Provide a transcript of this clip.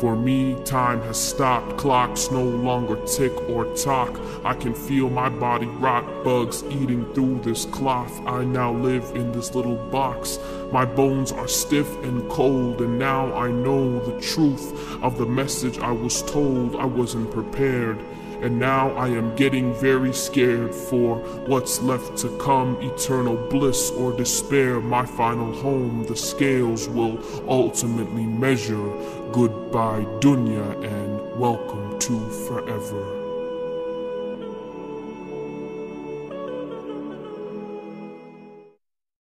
For me, time has stopped, clocks no longer tick or talk. I can feel my body rot, bugs eating through this cloth. I now live in this little box. My bones are stiff and cold, and now I know the truth of the message I was told. I wasn't prepared. And now I am getting very scared for what's left to come eternal bliss or despair. My final home, the scales will ultimately measure. Goodbye, Dunya, and welcome to forever.